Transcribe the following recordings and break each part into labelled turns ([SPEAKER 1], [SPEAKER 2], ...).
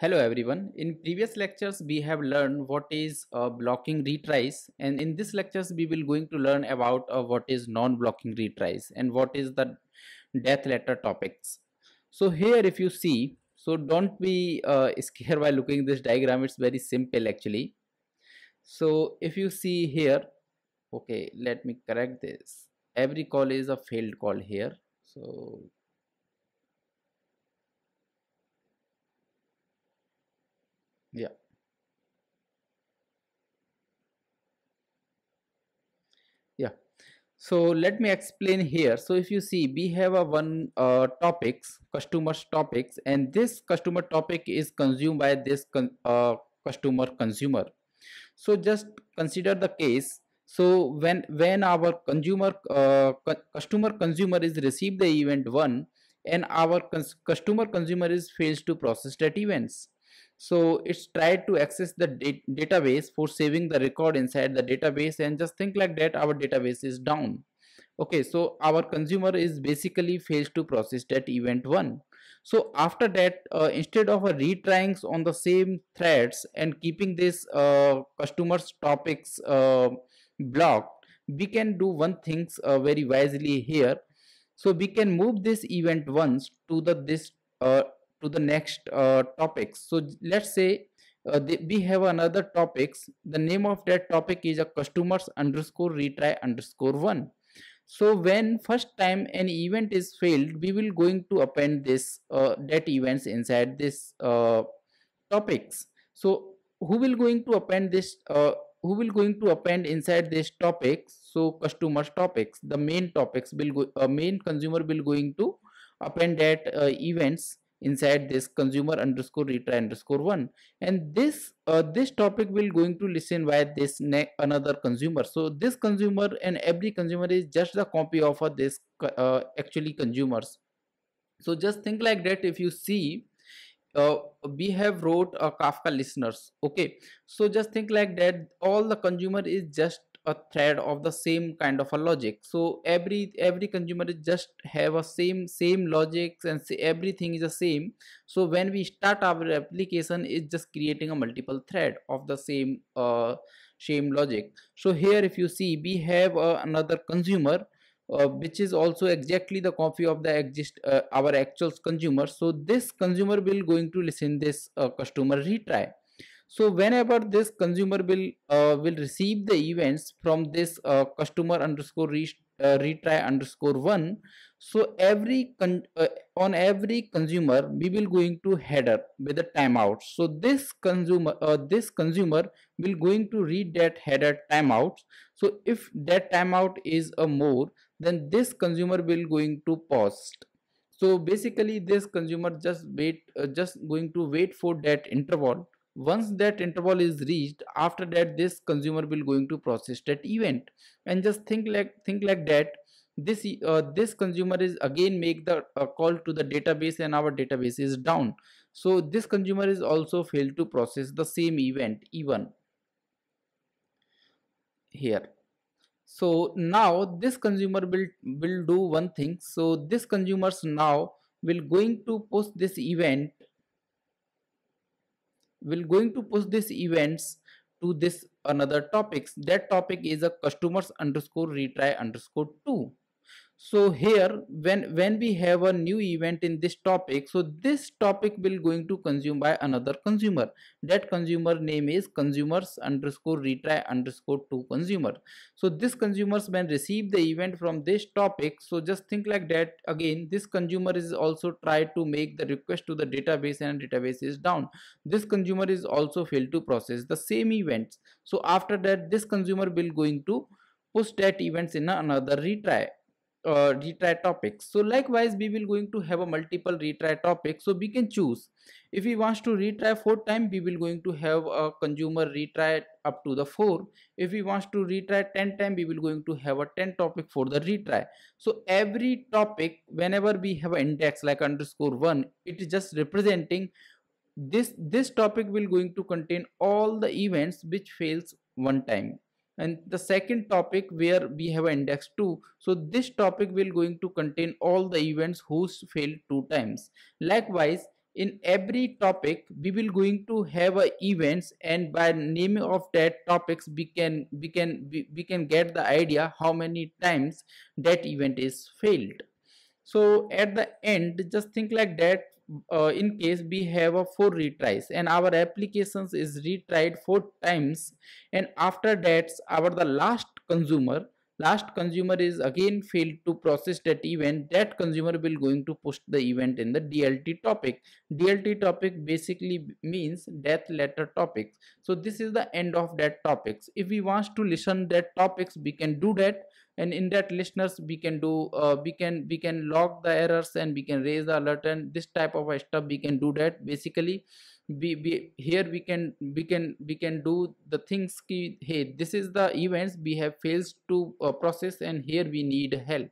[SPEAKER 1] Hello everyone. In previous lectures we have learned what is uh, blocking retries and in this lectures we will going to learn about uh, what is non-blocking retries and what is the dead letter topics. So here if you see, so don't be uh, scared while looking this diagram it's very simple actually. So if you see here, okay let me correct this. Every call is a failed call here. So yeah. Yeah. So let me explain here. So if you see we have a one uh, topics customers topics and this customer topic is consumed by this con uh, customer consumer. So just consider the case. So when when our consumer uh, customer consumer is received the event one and our cons customer consumer is fails to process that events so it's tried to access the database for saving the record inside the database and just think like that our database is down. Okay so our consumer is basically fails to process that event one. So after that uh, instead of a retrying on the same threads and keeping this uh, customers topics uh, blocked we can do one things uh, very wisely here. So we can move this event once to the this uh, to the next uh, topics. So let's say uh, we have another topics. The name of that topic is a customers underscore retry underscore one. So when first time an event is failed we will going to append this uh, that events inside this uh, topics. So who will going to append this uh, who will going to append inside this topics so customers topics. The main topics will go uh, main consumer will going to append that uh, events inside this consumer underscore retry underscore one. And this uh, this topic will going to listen by this another consumer. So this consumer and every consumer is just the copy of uh, this uh, actually consumers. So just think like that if you see uh, we have wrote a kafka listeners. Okay. So just think like that all the consumer is just a thread of the same kind of a logic. So every every consumer is just have a same same logics and everything is the same. So when we start our application it's just creating a multiple thread of the same uh, same logic. So here if you see we have uh, another consumer uh, which is also exactly the copy of the exist uh, our actual consumer. So this consumer will going to listen this uh, customer retry so whenever this consumer will uh, will receive the events from this uh, customer underscore re uh, retry underscore one so every uh, on every consumer we will going to header with the timeout. So this consumer uh, this consumer will going to read that header timeout so if that timeout is a more then this consumer will going to post. So basically this consumer just wait uh, just going to wait for that interval once that interval is reached after that this consumer will going to process that event. And just think like think like that this uh, this consumer is again make the uh, call to the database and our database is down. So this consumer is also failed to process the same event even here. So now this consumer will will do one thing. So this consumers now will going to post this event will going to push these events to this another topics. That topic is a customers underscore retry underscore 2 so here when when we have a new event in this topic so this topic will going to consume by another consumer. That consumer name is consumers underscore retry underscore to consumer. So this consumers when receive the event from this topic so just think like that. Again this consumer is also try to make the request to the database and database is down. This consumer is also failed to process the same events. So after that this consumer will going to push that events in another retry uh, retry topics so likewise we will going to have a multiple retry topic. So we can choose. If we want to retry four time we will going to have a consumer retry up to the four. If we want to retry 10 time we will going to have a 10 topic for the retry. So every topic whenever we have an index like underscore one it is just representing this this topic will going to contain all the events which fails one time and the second topic where we have index 2 so this topic will going to contain all the events whose failed two times. Likewise in every topic we will going to have a events and by name of that topics we can we can we, we can get the idea how many times that event is failed so at the end just think like that uh, in case we have a four retries and our applications is retried four times and after that our the last consumer last consumer is again failed to process that event. That consumer will going to push the event in the dlt topic. Dlt topic basically means dead letter topics. So this is the end of that topics. If we want to listen that topics we can do that. And in that listeners we can do uh, we can we can log the errors and we can raise the alert and this type of stuff we can do that basically we, we here we can we can we can do the things hey this is the events we have fails to uh, process and here we need help.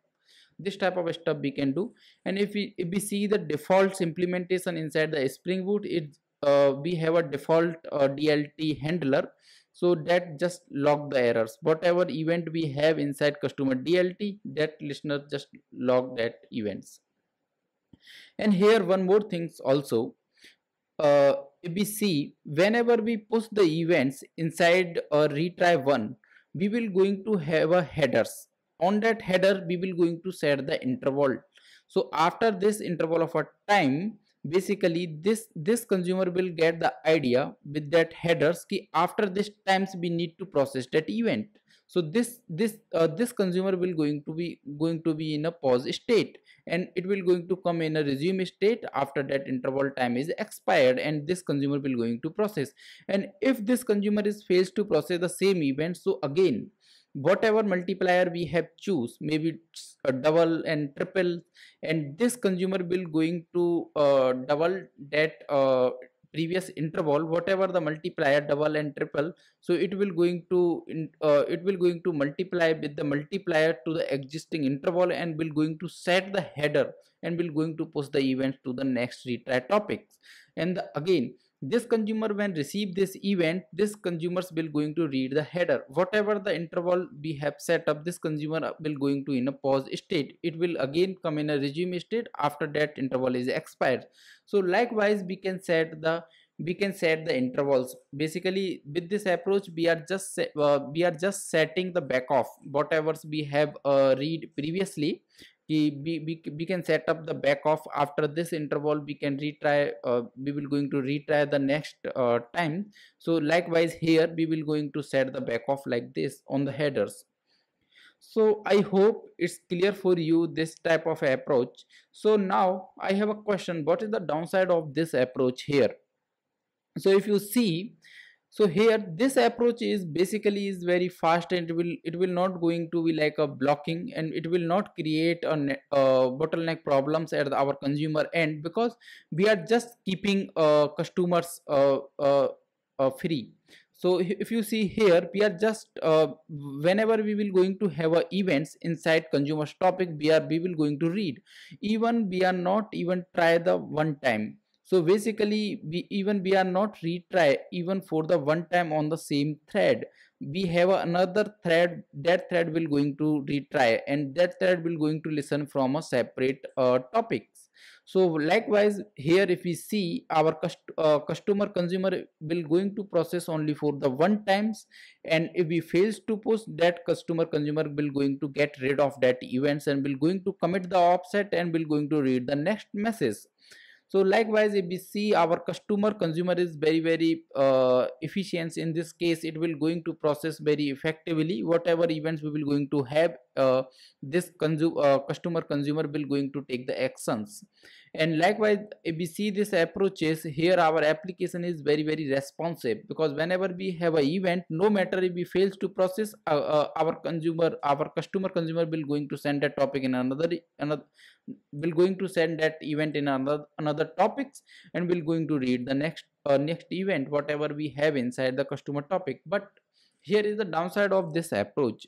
[SPEAKER 1] This type of stuff we can do. And if we if we see the defaults implementation inside the spring boot it uh, we have a default uh, dlt handler. So that just log the errors. Whatever event we have inside customer dlt that listener just log that events. And here one more things also uh, we see whenever we push the events inside a retry one we will going to have a headers. On that header we will going to set the interval. So after this interval of a time basically this this consumer will get the idea with that headers key after this times we need to process that event so this this uh, this consumer will going to be going to be in a pause state and it will going to come in a resume state. After that interval time is expired and this consumer will going to process. And if this consumer is fails to process the same event so again whatever multiplier we have choose maybe a double and triple and this consumer will going to uh, double that uh, previous interval whatever the multiplier double and triple so it will going to uh, it will going to multiply with the multiplier to the existing interval and will going to set the header and will going to push the event to the next retry topics. And the, again this consumer when receive this event this consumers will going to read the header. Whatever the interval we have set up this consumer will going to in a pause state. It will again come in a resume state. After that interval is expired. So likewise we can set the we can set the intervals. Basically with this approach we are just uh, we are just setting the back off whatever we have uh, read previously we, we, we can set up the back off. After this interval we can retry uh, we will going to retry the next uh, time. So likewise here we will going to set the back off like this on the headers. So i hope it's clear for you this type of approach. So now i have a question. What is the downside of this approach here? So if you see so here this approach is basically is very fast and it will it will not going to be like a blocking and it will not create a bottleneck problems at our consumer end because we are just keeping uh, customers uh, uh, uh free. So if you see here we are just uh, whenever we will going to have a events inside consumers topic we are we will going to read. Even we are not even try the one time so basically we even we are not retry even for the one time on the same thread we have another thread that thread will going to retry and that thread will going to listen from a separate uh, topics. So likewise here if we see our cust uh, customer consumer will going to process only for the one times and if we fails to push that customer consumer will going to get rid of that events and will going to commit the offset and will going to read the next message so likewise if we see our customer consumer is very very uh, efficient in this case it will going to process very effectively. Whatever events we will going to have uh, this consumer uh, customer consumer will going to take the actions and likewise if we see this approaches here our application is very very responsive. Because whenever we have a event no matter if we fails to process uh, uh, our consumer our customer consumer will going to send that topic in another another will going to send that event in another another topics and will going to read the next uh, next event whatever we have inside the customer topic. But here is the downside of this approach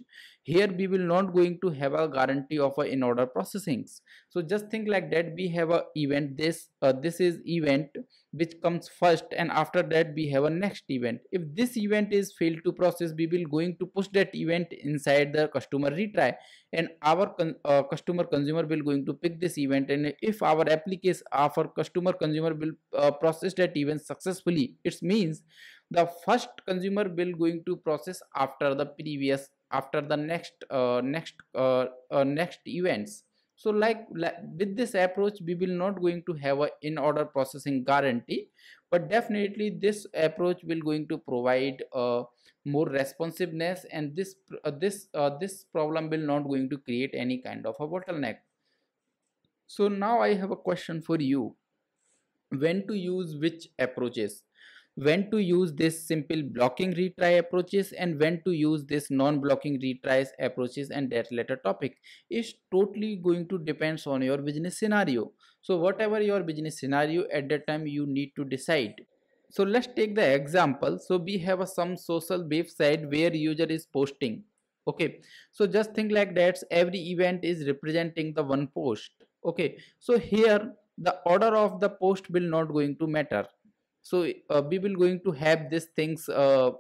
[SPEAKER 1] here we will not going to have a guarantee of a in order processings so just think like that we have a event this uh, this is event which comes first and after that we have a next event. If this event is failed to process we will going to push that event inside the customer retry. And our con uh, customer consumer will going to pick this event and if our application our customer consumer will uh, process that event successfully it means the first consumer will going to process after the previous after the next uh, next uh, uh, next events. So like, like, with this approach we will not going to have a in order processing guarantee but definitely this approach will going to provide uh, more responsiveness and this uh, this uh, this problem will not going to create any kind of a bottleneck. So now i have a question for you. When to use which approaches when to use this simple blocking retry approaches and when to use this non-blocking retries approaches and dead letter topic is totally going to depends on your business scenario. So whatever your business scenario at that time you need to decide. So let's take the example. So we have a some social website where user is posting. Okay. So just think like that. Every event is representing the one post. Okay. So here the order of the post will not going to matter so uh, we will going to have these things uh,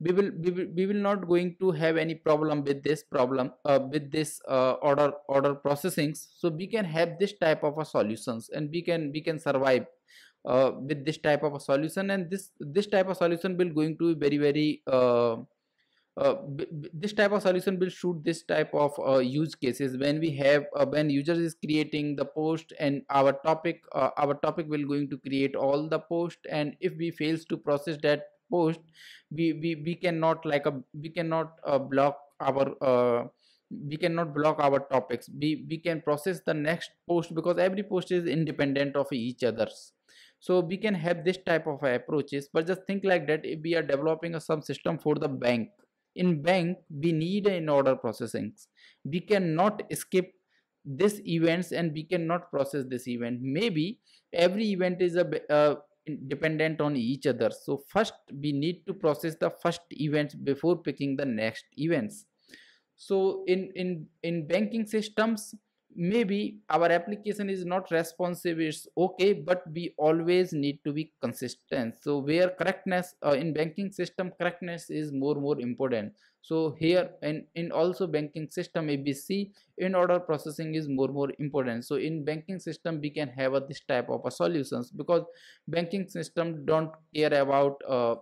[SPEAKER 1] we will, we will we will not going to have any problem with this problem uh, with this uh, order order processing so we can have this type of a solutions and we can we can survive uh, with this type of a solution. And this this type of solution will going to be very very uh, uh, this type of solution will shoot this type of uh, use cases. When we have uh, when user is creating the post and our topic uh, our topic will going to create all the post and if we fails to process that post we we, we cannot like a we cannot uh, block our we cannot block our topics. We we can process the next post because every post is independent of each others. So we can have this type of approaches but just think like that if we are developing a some system for the bank in bank we need in order processing. We cannot skip this events and we cannot process this event. Maybe every event is a uh, dependent on each other. So first we need to process the first events before picking the next events. So in in in banking systems maybe our application is not responsive it's okay but we always need to be consistent. So where correctness uh, in banking system correctness is more more important. So here and in also banking system abc in order processing is more more important. So in banking system we can have a, this type of a solutions because banking system don't care about uh,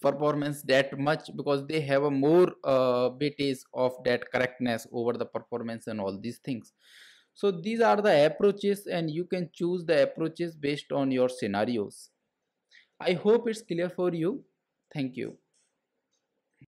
[SPEAKER 1] performance that much because they have a more uh, weightage of that correctness over the performance and all these things. So these are the approaches and you can choose the approaches based on your scenarios. I hope it's clear for you. Thank you